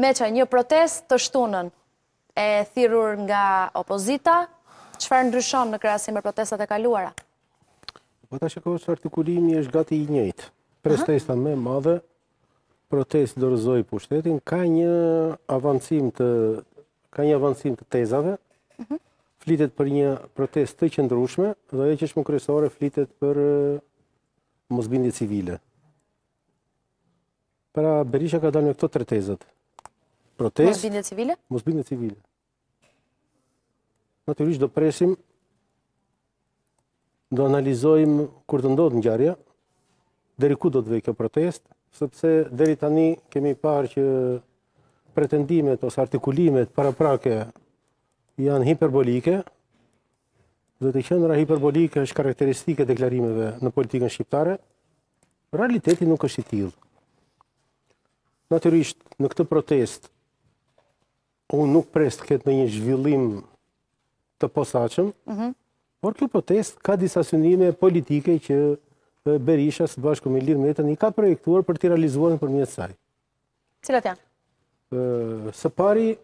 Meçaj, një protestë të shtunën e thirrur nga opozita, çfarë ndryshon në krahasim me protestat e kaluara? Po ta shikosh artikulimi është gati i njëjtë. Protesta më e madhe, protestë dorëzoje pushtetin, ka një avancim të ka një avancim të tezave. Mhm. Flitet për një protestë të qëndrueshme dhe ajo që është më kryesore flitet për mosbindje civile. Pra Berisha ka dalë me këto tre tezat. Protestë. Mosbindje civile? Mosbindje civile. Natyrisht do presim do analizojmë kur të ndodhë ngjarja, deri ku do të vejë kjo protestë, sepse deri tani kemi parë që pretendimet ose artikulimet paraprake janë hiperbolike, dhe të qenët hiperbolike është karakteristikë e deklarimeve në politikën shqiptare, Realiteti nuk është i tillë. Natyrisht, në këtë protestë, unë nuk pres të ketë ndonjë zhvillim të posaçëm, mhm. por kjo protestë ka disa synime politike që Berisha së bashku me Ilir Metën i ka projektuar për t'i realizuar nëpërmjet saj. Cilat janë? Së pari,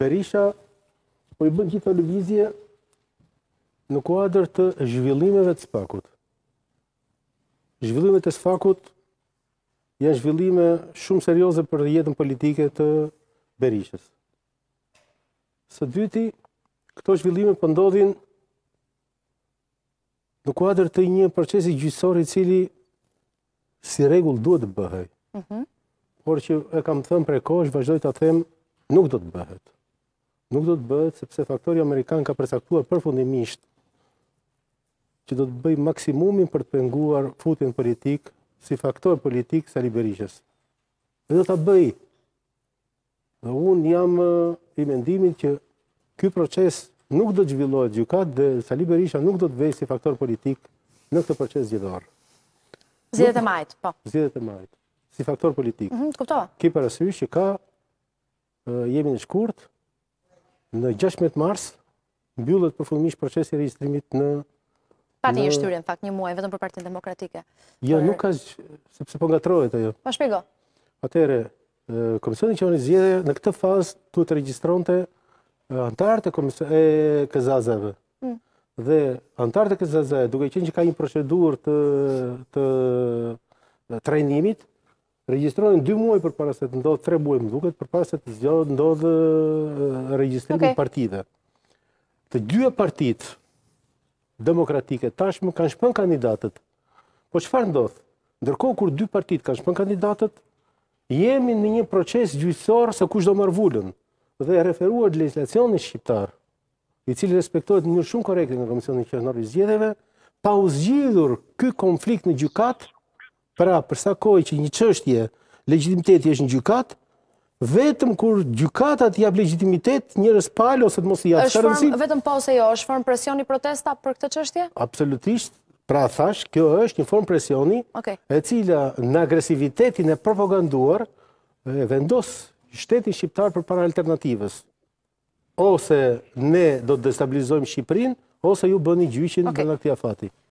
Berisha po i bën gjithë këto lëvizje në kuadër të zhvillimeve të SPAK-ut. Zhvillimet e SPAK-ut janë zhvillime shumë serioze për jetën politike të Berishës. Së dyti, këto zhvillime po ndodhin po në kuadër të një procesi zgjedhor i cili si rregull duhet të bëhej. Mhm. Por që e kam thënë prej kohësh, vazhdoj ta them, nuk do të bëhet. Nuk do të bëhet, sepse faktori amerikan ka përcaktuar përfundimisht që do të bëjë maksimumin për të penguar futjen në politikë si faktor politik të Sali Berishës. Dhe do ta bëjë. Dhe unë jam i mendimit që ky proces nuk do të zhvillohet në gjykatë dhe Sali Berisha nuk do të vejë si faktor politik në këtë proces zgjedhor. Zgjedhjet e majit, po. Zgjedhjet e majit, si faktor politik. Mm -hmm, Ki parasysh që ka Jemi në shkurt, në 16 mars, mbyllet përfundimisht procesi i regjistrimit në... Pati një shtyrje, në fakt, një muaj, vetëm për Partinë Demokratike. Jo, nuk ka, sepse po ngatërrohet ajo. Pa po shpjego. Atëherë, Komisioni Qendror i Zgjedhjeve, në këtë fazë, duhet të regjistronte antarët e këzazeve. Mm. Dhe antarët e këzazeve, duke qenë që ka një procedurë të trajnimit, regjistrohen dy muaj përpara se të ndodhë, tre muaj më duket, përpara se të zgjedhë, ndodhë regjistrimi i partive. Të dyja partitë demokratike tashmë kanë shpënë kandidatët. Po çfarë ndodh? Ndërkohë kur dy partitë kanë shpënë kandidatët, jemi në një proces gjyqësor se kush do marrë vullën dhe referuar legislacionit shqiptar, i cili respektohet në mënyrë shumë korrekte nga Komisioni Qendror i Zgjedhjeve, pa u zgjidhur ky konflikt në gjykatë, Pra, për sa kohë që një çështje legjitimiteti është në gjykatë, vetëm kur gjykata t'i japë legjitimitet njërës palë ose të mos i japë, s'ka rëndësi. Është vetëm po ose jo, është formë presioni protesta për këtë çështje? Absolutisht, pra thashë, kjo është një formë presioni e cila në agresivitetin e propaganduar e vendos shtetin shqiptar përpara alternativës. Ose ne do të destabilizojmë Shqipërinë, ose ju bëni gjyqin brenda këtij afati.